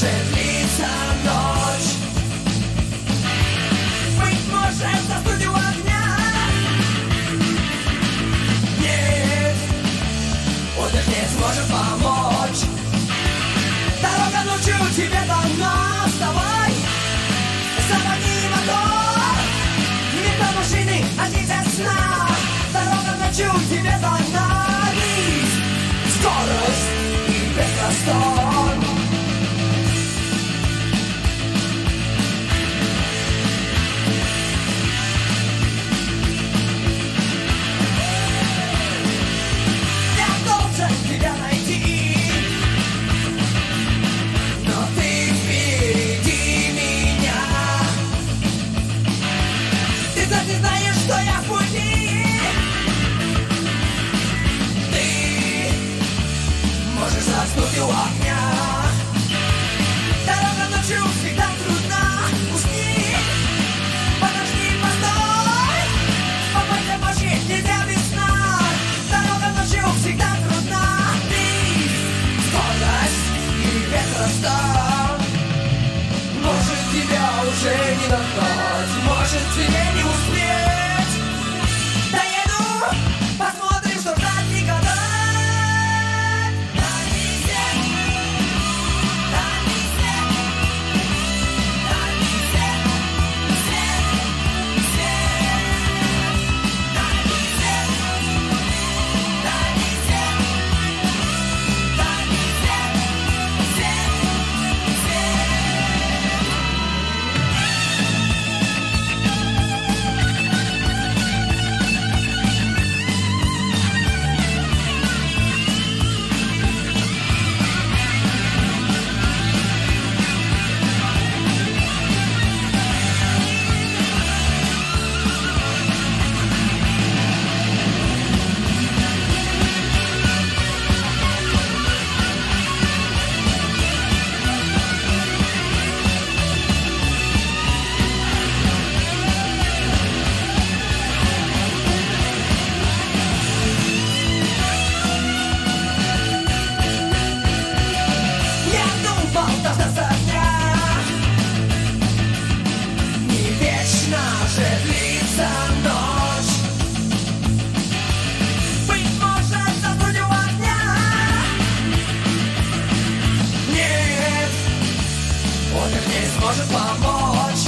может длиться ночь. Быть может застудил огня. Нет, отдых не сможет помочь. Дорога ночью тебе дана Вставай, заводи мотор. Не до машины, а не сна. Дорога ночью ночью огня Дорога ночью всегда трудна Усни, подожди, постой Попадя почти тебя весна Дорога ночью всегда трудна Ты скорость и ветра стой Wanted by March.